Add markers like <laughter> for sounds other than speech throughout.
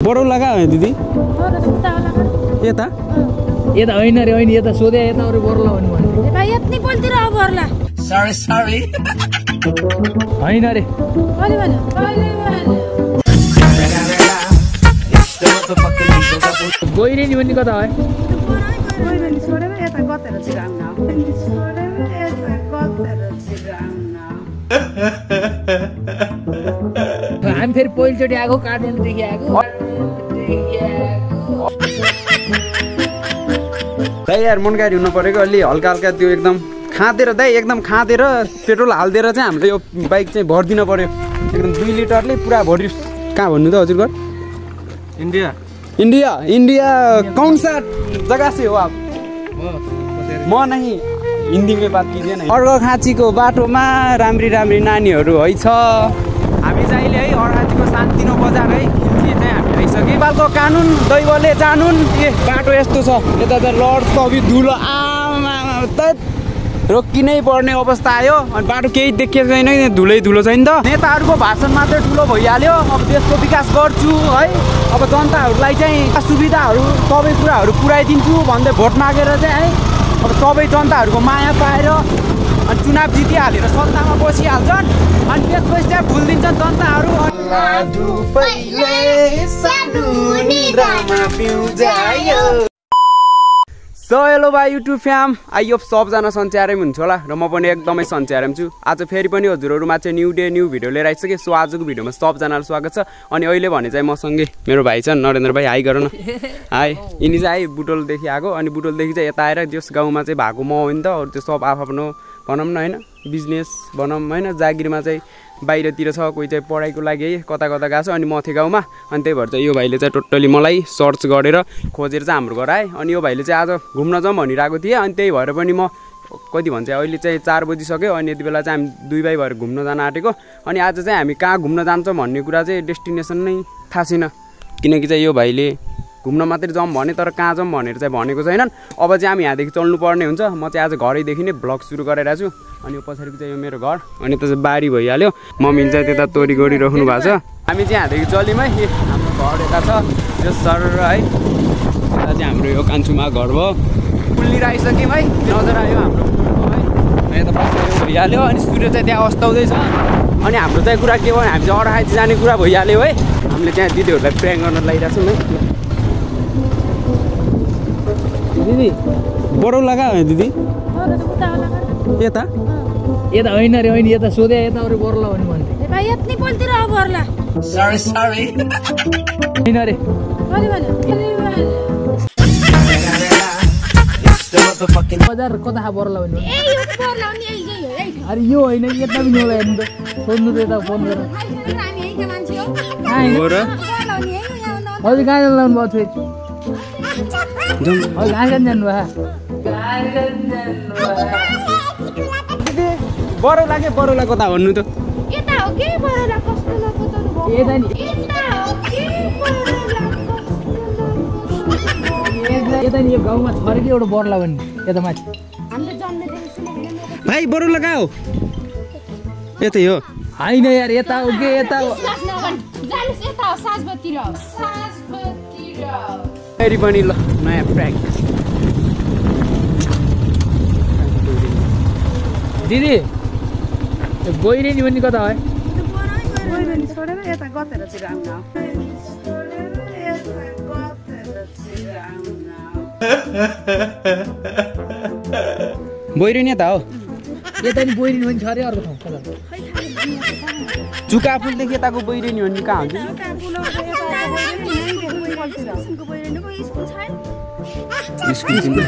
बरौ लगा दिदी यता यता होइन रे होइन यता सोधे यता अरू बोर्ला भन्नु होइन रे गइरहे नि भने कता है हामी फेरि पहिलोचोटि आएको काठमाडौँदेखि आएको दाइ यार मनगाडी हुनु परेको अलि हल्का हल्का त्यो एकदम खाँदेर दाइ एकदम खाँदेर पेट्रोल हालिदिएर चाहिँ हामीले यो बाइक चाहिँ भरिदिनु पऱ्यो एकदम दुई लिटरले पुरा भरि कहाँ भन्नु त हजुर घर इंडिया इंडिया इंडिया कौन सा जगह से हो आप? म नहीं हिन्दी में बात कीजिए न अर्घाखाँचीको बाटोमा राम्री राम्री नानीहरू है छ। चाहिँ अहिले है अर्घाखाँचीको सान्तिनो बजार है। खिल्ची चाहिँ हामी आइसक्यो नेपालको कानुन दैवले जानुन्। ए बाटो यस्तो छ। यता त लड कवि धुलो आमा त रोकिनै पर्ने अवस्था आयो। अनि बाटो केही देखिएको छैन धुलै धुलो छ नि त। नेताहरूको भाषण मात्रै ठुलो भइहाल्यो। अब देशको विकास गर्छु है। अब जनताहरूलाई चाहिँ सुविधाहरू सबै कुराहरू पुऱ्याइदिन्छु भन्दै भोट मागेर चाहिँ है। अब सबै जनताहरूको माया पाएर अनि चुनाव जितिहालेर सत्तामा बसिहाल्छन् अनि त्यसपछि चाहिँ भुलिदिन्छन् जनताहरू। सो हेलो भाइ युट्युब फ्याम आई होप सबजना सन्च्यारै हुनुहुन्छ होला र म पनि एकदमै सन्च्यारम छु। आज फेरि पनि हजुरहरूमा चाहिँ न्यू डे न्यू भिडियो लिएर आइसकेँ। सो आजको भिडियोमा सबजनालाई स्वागत छ। अनि अहिले भने चाहिँ मसँगै मेरो भाइ छ नरेन्द्र भाइ हाई गर न। <laughs> हाई। यिनी चाहिँ है बुटोलदेखि आएको। अनि बुटोलदेखि चाहिँ यता आएर त्यस गाउँमा चाहिँ भएको म हो नि त। अरू त्यो सब आफ्नो भनौँ न होइन। बिजनेस भनौँ होइन। जागिरमा चाहिँ बाहिरतिर छ कोही चाहिँ पढाइको लागि है कता कता गएको छ अनि मथे गाउँमा। अनि त्यही भएर चाहिँ यो भाइले चाहिँ टोटल्ली मलाई सर्च गरेर खोजेर चाहिँ हाम्रो घर आएँ। अनि यो भाइले चाहिँ आज घुम्न जाउँ भनिरहेको थिएँ। अनि त्यही भएर पनि म कति भन्छ अहिले चाहिँ चार बजिसक्यो। अनि यति बेला चाहिँ हामी दुई भाइ भएर घुम्न जान आँटेको। अनि आज चाहिँ हामी कहाँ घुम्न जान्छौँ भन्ने कुरा चाहिँ डेस्टिनेसन नै थाहा छैन। किनकि चाहिँ यो भाइले घुम्न मात्रै जाउँ भने तर कहाँ जाउँ भनेर चाहिँ भनेको छैनन्। अब चाहिँ हामी यहाँदेखि चल्नुपर्ने हुन्छ। म चाहिँ आज घरैदेखि नै भ्लग सुरु गरेर छु। अनि पछाडिको चाहिँ यो मेरो घर। अनि यता चाहिँ बारी भइहाल्यो। मम्मीले चाहिँ त्यता तोरी गरिराख्नु भएको छ। हामी चाहिँ यहाँदेखि चल्यौँ है। हाम्रो घर यता छ। यो सर है। यता चाहिँ हाम्रो यो कान्छुमा घर भयो। फुल्लिएर आइसक्यौँ है। नजर आयो हाम्रो है। यता पछाडि भइहाल्यो। अनि सूर्य चाहिँ त्यहाँ अस्ताउँदैछ। अनि हाम्रो चाहिँ कुरा के भयो हामी चाहिँ अडाखाँची जाने कुरा भइहाल्यो है। हामीले त्यहाँ दिदीहरूलाई प्र्याङ गर्न लगाइरहेको छौँ है। दिदी बरौ लगा दिदी यता यता होइन रे होइन यता सोधे यता अरू बोर्ला भन्नु होइन रे कहिले भन्यो कहिले भन्यो बजार कता बोर्ला भन्नु अरे यो होइन यता पनि होला हेर्नु त सोध्नु त यता फोन गरेर कहाँ होइन हजुर कहाँ जानु लाउनु भएको थियो कहाँ कहाँ बरौ लाग्यो बरौ लाग्यो कता भन्नु त यता हो नि हो यो। गाउँमा छ कि एउटा बोर्ला भन्ने यता माथि भाइ बरौ लगाऊ यतै हो होइन यार यता हो कि यता हो फेरि पनि ल नयाँ प्र्याङ्क दिदी त्यो गइरहे नि भने कता है छोडेर यता हो यता नि गइरहनु भने छ अरे अर्को ठाउँ चुका फुलदेखि यताको बैरिनी कहाँ हुन्छ।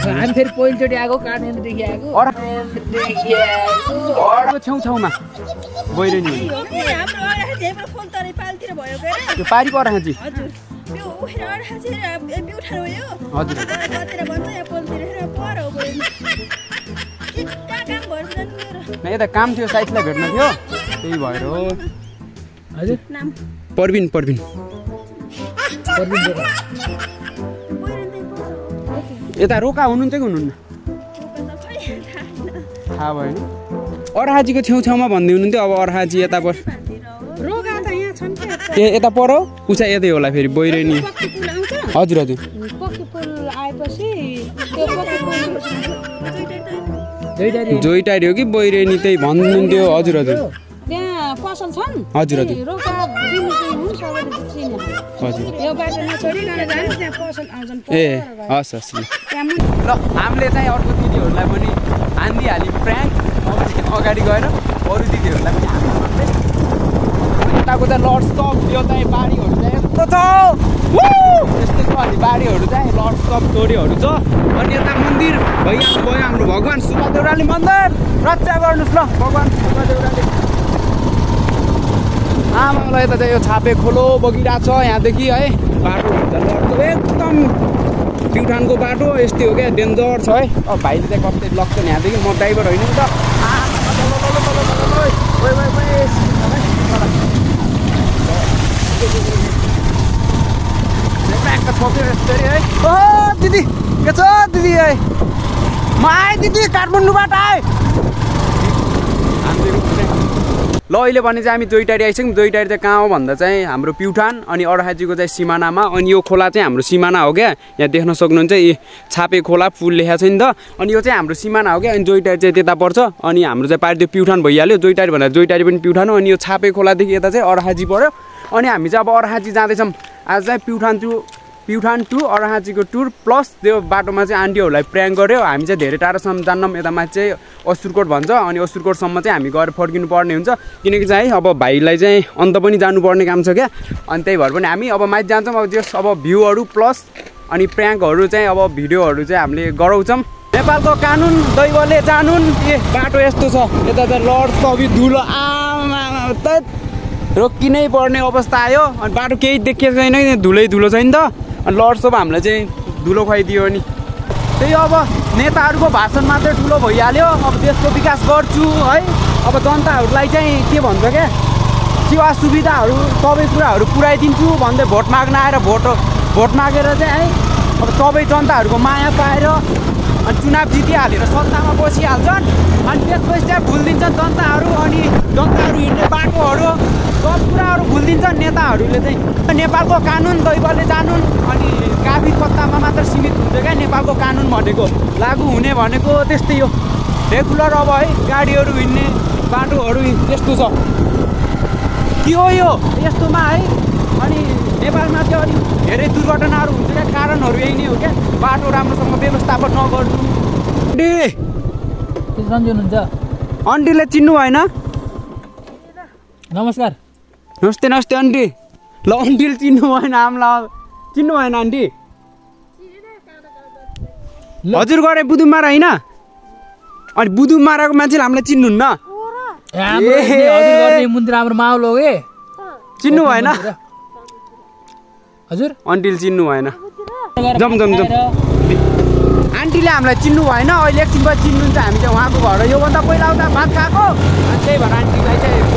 हामी फेरि पहिलोचोटि आएको काठमाडौँदेखि आएको छेउछाउमा पारी हजुर हो गयो चिट्टा काम भएर जानु मेरो न यता काम थियो साइजलाई भेट्न थियो। त्यही भएर हो। पर्विन पर्विन। यता रोका हुनुहुन्छ कि हुनुहुन्न? थाहा भएन। अर्हाजीको छेउछाउमा भन्दै हुनुहुन्थ्यो अब अर्हाजी यता पर ए यता पर उचा यतै होला फेरि बैरेनी हजुर हजुर। जोइटारी हो कि बैरेनी त्यही भन्नुहुन्थ्यो। हजुर हजुर। पसल छन्? हजुर, हजुर। यो बाटो नछोडिकन जानु त्यहाँ पसल आउँछन्। ए हस् हस् ल। हामीले चाहिँ अर्को दिदीहरूलाई पनि हानिदिइहाल्यौँ चाहिँ अगाडि गएर अरू दिदीहरूलाई पनि हान्दै यताको चाहिँ लड स्टप यो चाहिँ बारीहरू चाहिँ यस्तो छ! यस्तो छ अनि बारीहरू चाहिँ लड स्टप चोरीहरू छ। अनि यता मन्दिर भइहाल्नु भयो हाम्रो भगवान् सुब्बा देउराली मन्दिर। रक्षा गर्नुहोस् ल भगवान् सुब्बा देउराली आमालाई त चाहिँ यो छापे खोलो बगिरहेको छ यहाँदेखि है बाटो एकदम प्युठानको बाटो यस्तै हो क्या डेन्जर छ है। अब भाइले चाहिँ कतै लग्छ नि यहाँदेखि म ड्राइभर होइन नि त। दिदी के छ दिदी है? म आएँ दिदी काठमाडौँबाट आएँ। ल अहिले भने चाहिँ हामी जोइटारी आइसक्यौँ। जोइटारी चाहिँ कहाँ हो भन्दा चाहिँ हाम्रो प्युठान अनि अडहाजीको चाहिँ सिमानामा अनि यो खोला चाहिँ हाम्रो सिमाना हो क्या। यहाँ देख्न सक्नुहुन्छ यी छापे खोला पुल लेखेको छ नि त। अनि यो चाहिँ हाम्रो सिमाना हो क्या। अनि जोइटारी चाहिँ त्यता पर्छ। अनि हाम्रो चाहिँ पारि त्यो प्युठान भइहाल्यो। जोइटारी भन्दा जोइटारी पनि प्युठान हो। अनि यो छापे खोलादेखि यता चाहिँ अडहाजी पऱ्यो अनि हामी चाहिँ अब अडहाजी जाँदैछौँ। आज चाहिँ प्युठान टु प्युठान टु अरहाजीको टुर प्लस त्यो बाटोमा चाहिँ आन्टीहरूलाई प्र्याङ्क गऱ्यो हामी चाहिँ धेरै टाढोसम्म जान्नौँ यता माथि चाहिँ असुरकोट भन्छ अनि असुरकोटसम्म चाहिँ हामी गएर फर्किनु पर्ने हुन्छ। किनकि चाहिँ है अब भाइलाई चाहिँ अन्त पनि जानुपर्ने काम छ क्या। अनि त्यही भएर पनि हामी अब माथि जान्छौँ अब जस अब भ्यूहरू प्लस अनि प्र्याङ्कहरू चाहिँ अब भिडियोहरू चाहिँ हामीले गराउँछौँ। नेपालको कानुन दैवले जानुन्। ए बाटो यस्तो छ। यता त लड सबै धुलो। आमा रोकिनै पर्ने अवस्था आयो। अनि बाटो केही देखिएको छैन धुलै धुलो छ नि त। अनि लड्सप हामीलाई चाहिँ धुलो खुवाइदियो नि त्यही अब नेताहरूको भाषण मात्रै ठुलो भइहाल्यो। अब देशको विकास गर्छु है। अब जनताहरूलाई चाहिँ के भन्छ क्या सेवा सुविधाहरू सबै कुराहरू पुऱ्याइदिन्छु भन्दै भोट माग्न आएर भोट भोट मागेर चाहिँ है अब सबै जनताहरूको माया पाएर अनि चुनाव जितिहालेर सत्तामा बसिहाल्छन्। अनि त्यसपछि चाहिँ भुलिदिन्छन् जनताहरू अनि जनताहरू हिँड्ने बाटोहरू। सब कुराहरू भुलिदिन्छन् नेताहरूले चाहिँ। नेपालको कानुन दैवले जानुन् अनि काफी पत्तामा मात्र सीमित हुन्छ क्या नेपालको कानुन भनेको। लागु हुने भनेको त्यस्तै हो। रेगुलर अब है गाडीहरू हिँड्ने बाटोहरू त्यस्तो छ। के हो यो? यस्तोमा है। अनि नेपालमा चाहिँ अलिक धेरै दुर्घटनाहरू हुन्छ क्या कारणहरू यही नै हो क्या? बाटो राम्रोसँग व्यवस्थापन नगर्नु। आन्टी हुनुहुन्छ आन्टीले चिन्नु भएन। नमस्कार। नमस्ते नमस्ते आन्टी ल आन्टीले चिन्नु भएन हामीलाई चिन्नु भएन आन्टी। हजुर गरे बुधुमारा होइन? अनि बुधुमाराको मान्छेले हामीलाई चिन्नुहुन्न? चिन्नु भएन। हजुर? आन्टीले चिन्नु भएन। जाउँ, जाउँ। खाएर आन्टीले हामीलाई चिन्नु भएन अहिले एकछिन चिन्नुहुन्छ हामी चाहिँ उहाँको घर योभन्दा पहिला उता भात खाएको? अनि त्यही भएर आन्टीलाई चाहिँ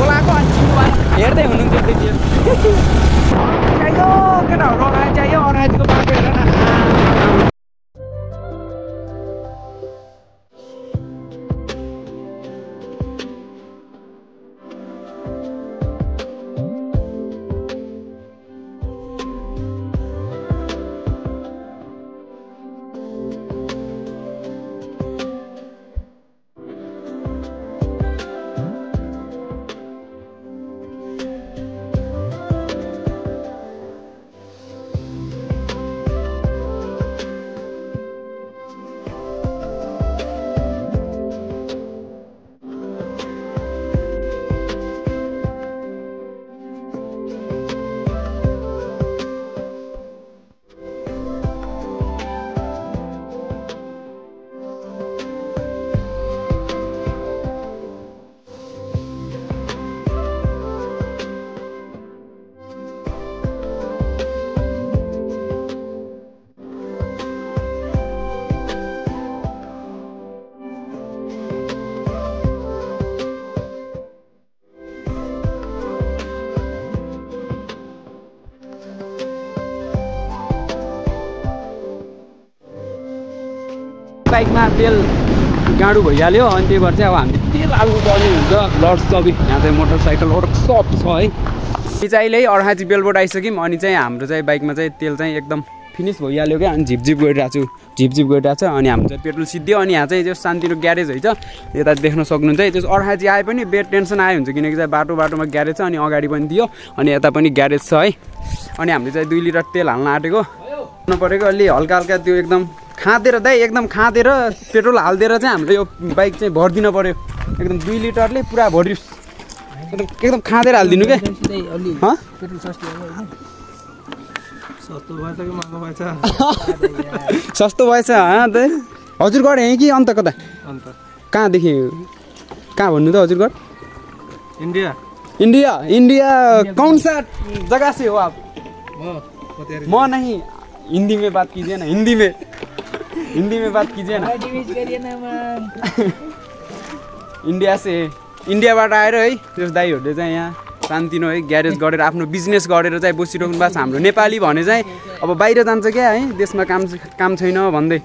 बाइकमा तेल गाडु भइहाल्यो अनि त्यही भएर चाहिँ अब हामीले तेल हाल्नु पर्ने हुन्छ। लड्स सबै यहाँ चाहिँ मोटरसाइकल वर्कसप छ है। अहिले अर्खाँची बेलबोट आइसक्यौँ। अनि चाहिँ हाम्रो चाहिँ बाइकमा चाहिँ तेल चाहिँ एकदम फिनिस भइहाल्यो क्या। अनि झिपझिप गरिरहेको छु। झिपझिप गरिरहेको छ। अनि हाम्रो चाहिँ पेट्रोल सिद्धियो अनि यहाँ चाहिँ त्यो सानतिनो ग्यारेज है छ यता देख्न सक्नुहुन्छ है। त्यो अर्खाँची आए पनि बेड टेन्सन आयो हुन्छ। किनकि चाहिँ बाटो बाटोमा ग्यारेज छ। अनि अगाडि पनि दियो अनि यता पनि ग्यारेज छ है। अनि हामीले चाहिँ दुई लिटर तेल हाल्न आँटेको। परेको। अलि हल्का हल्का त्यो एकदम खाँदेर दाइ एकदम खाँदेर पेट्रोल हालिदिएर चाहिँ हाम्रो यो बाइक चाहिँ भरिदिनु पऱ्यो एकदम दुई लिटरले पुरा भरियोस्। एकदम एकदम खाँदेर हालिदिनु क्या अलि हँ? पेट्रोल सस्तो भएछ कि महँगो भएछ? <laughs> सस्तो भएछ हँ त हजुर गढ यहीँ कि अन्त कता? अन्त। कहाँदेखि? कहाँ भन्नु त हजुर गढ इन्डिया। इंडिया इंडिया कौन सा जगह से हो आप? म म तयारी म नहीं हिंदी में बात कीजिए ना हिंदी में। हिंदी में बात कीजिए ना <laughs> इन्डिया से इन्डियाबाट आएर है त्यस दाईहरूले चाहिँ यहाँ सानतिनो है ग्यारेज गरेर आफ्नो बिजनेस गरेर चाहिँ बसिरहनु भएको छ। हाम्रो नेपाली भने चाहिँ अब बाहिर जान्छ क्या है देशमा काम काम छैन भन्दै।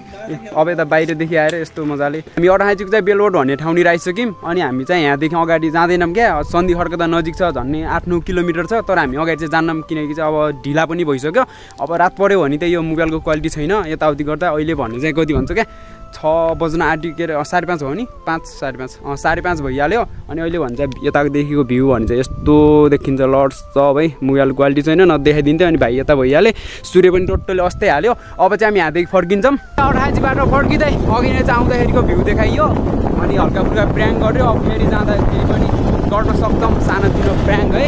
अब यता बाहिरदेखि आएर यस्तो मजाले। हामी अठाइचुक चाहिँ बेलरोड भन्ने ठाउँनिर आइसक्यौँ अनि हामी चाहिँ यहाँदेखि अगाडि जाँदैनौँ क्या। सन्धि खड्का नजिक छ झन्डै आठ नौ किलोमिटर छ तर हामी अगाडि चाहिँ जान्नौँ किनकि चाहिँ अब ढिला पनि भइसक्यो। अब रात पऱ्यो भने त यो मोबाइलको क्वालिटी छैन यताउति गर्दा अहिले भन्ने चाहिँ कति भन्छ क्या? छ बज्न आँटी के अरे अँ, साढे पाँच हो नि? पाँच साढे पाँच। साढे पाँच भइहाल्यो। अनि अहिले भन्छ यतादेखिको भ्यू भने चाहिँ यस्तो देखिन्छ लड सब है मोबाइल क्वालिटी छैन नदेखाइदिन्थ्यो अनि भाइ यता भइहाल्यो सूर्य पनि टोटल्ली अस्तै हाल्यो। अब चाहिँ हामी यहाँदेखि फर्किन्छौँ। अठाइजीबाट फर्किँदै अघि नै चाहिँ आउँदाखेरिको भ्यू देखाइयो। अनि हल्का फुल्का प्र्याङ गऱ्यो अब फेरि जाँदा केही पनि गर्न सक्छौँ। सानोतिनो प्र्याङ है।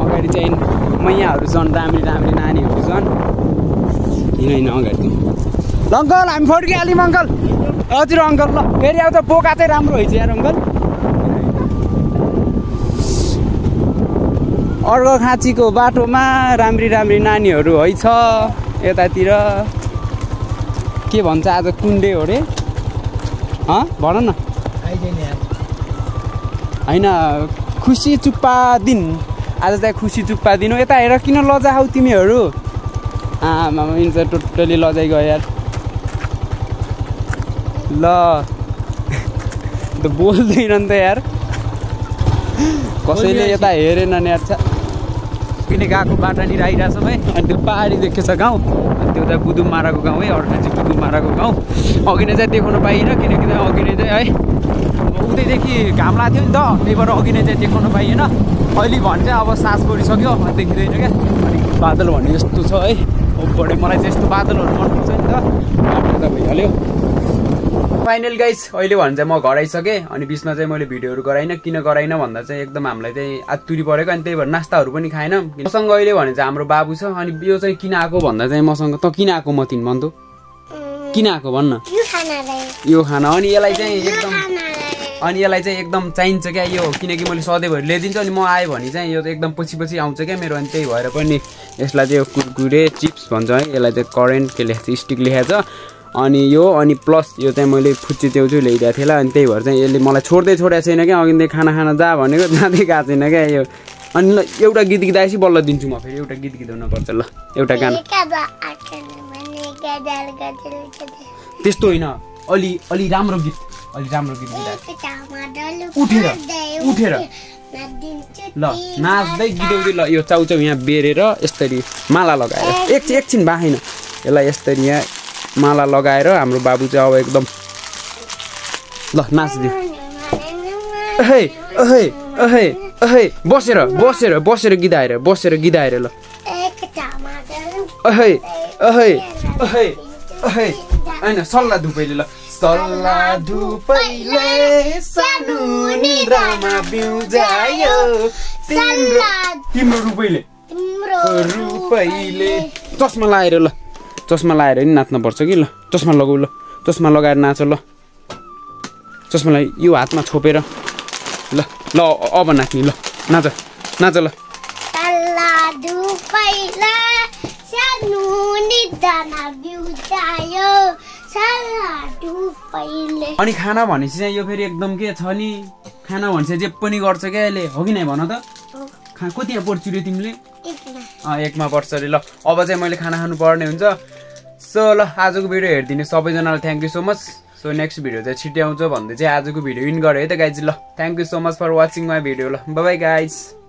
अगाडि चाहिँ मैयाहरू छन् राम्री राम्री नानीहरू छन्। किन होइन अगाडि। ल अङ्कल हामी फर्किहाल्यौँ अङ्कल। हजुर अङ्कल ल फेरि आउँछ बोका चाहिँ राम्रो होइन यार अङ्कल। अर्को खाँचीको बाटोमा राम्री राम्री नानीहरू है छ यतातिर। के भन्छ आज कुन्डे हो रे? भन न। होइन खुसी चुप्पा दिन। आज चाहिँ खुसी चुप्पा दिन यता हेर किन लजाऊ तिमीहरू? आमा यिनी चाहिँ टोटली लजाइ गयो यार। ल त बोल्दैनन् त यार कसैले यता हेरेन यार छ किन गएको बाटानिर आइरहेछौँ है अनि त्यो पहाडी देखेछ गाउँ अनि त्यो चाहिँ बुदुम माराको गाउँ है अर्को चाहिँ बुदुम माराको गाउँ अघि नै चाहिँ देखाउन पाइनँ किनकि अघि नै चाहिँ है उतैदेखि घाम लाग्थ्यो नि त त्यही भएर अघि नै चाहिँ देखाउन पाइएन अहिले भने चाहिँ अब सास परिसक्यो अनि देखिँदैन क्या अनि बादल भन्ने यस्तो छ है बढी मलाई चाहिँ यस्तो बादलहरू मनपर्छ नि त बाटो त भइहाल्यो फाइनल गाइस अहिले भने चाहिँ म घर आइसकेँ अनि बिचमा चाहिँ मैले भिडियोहरू गराइनँ किन गराइनँ भन्दा चाहिँ एकदम हामीलाई चाहिँ आतुरी परेको अनि त्यही भएर नास्ताहरू पनि खाएन। मसँग अहिले भने चाहिँ हाम्रो बाबु छ अनि यो चाहिँ किन आएको भन्दा चाहिँ मसँग त किन आएको म तिन भन्छु किन आएको भन्न? यो खाना अनि यसलाई चाहिँ एकदम अनि यसलाई चाहिँ एकदम चाहिन्छ क्या यो किनकि मैले सधैँभरि ल्याइदिन्छु अनि म आएँ भने चाहिँ यो चाहिँ एकदम पछि पछि आउँछ क्या मेरो अनि त्यही भएर पनि यसलाई चाहिँ यो कुरकुरे चिप्स भन्छ है यसलाई चाहिँ करेन्ट के लेखेको छ स्टिक लेखेको छ अनि यो अनि प्लस यो चाहिँ मैले फुच्ची च्याउचु ल्याइदिएको थिएँ अनि त्यही भएर चाहिँ यसले मलाई छोड्दै छोडेको छैन क्या। अघिदेखि खाना खाना जा भनेको जाँदै गएको छैन क्या यो। अनि ल एउटा गीत गीत आएपछि बल्ल दिन्छु म फेरि। एउटा गीत गीत हुनुपर्छ ल। एउटा गाना। त्यस्तो होइन। अलि अलि राम्रो गीत। अलि राम्रो गीत उठेर, उठेर। ल नाच्दै गिदाउँदै ल। यो चाउचाउ यहाँ बेरेर यसरी माला लगाएर। एकछिन एकछिन बाहेन यसलाई यसरी यहाँ माला लगाएर हाम्रो बाबु चाहिँ अब एकदम ल नाचिदियो। अहै अहै अहै अहै बसेर बसेर बसेर गिदाएर बसेर गिदाएर ल। अहै अहै अहै अहै। होइन सल्लाह धुपैले ल। सल्लाह धुपैले सानो निद्रामा बिउजायो। तिम्रो तिम्रो रुपैले। रुपैले। चस्मा लगाएर ल। चस्मा लगाएर नि नाच्नुपर्छ कि ल चस्मा लगाऊ ल चस्मा लगाएर नाच ल। चस्मालाई यो हातमा छोपेर ल ल अब नाच्ने ल नाच नाच ल। अनि खाना भनेपछि चाहिँ यो फेरि एकदम के छ नि? खाना भनेपछि जे पनि गर्छ क्या यसले हो कि नै भन त? खा कति यहाँ पढ्छु रे तिमीले? एकमा। पढ्छ अरे ल अब चाहिँ मैले खाना खानु पर्ने हुन्छ। सो ल आजको भिडियो हेरिदिने सबैजनालाई thank you so much so next video चाहिँ छिट्टै आउँछ भन्दै चाहिँ आजको भिडियो इन गरेँ है त गाइज ल thank you so much for watching my video ल बाई गाइज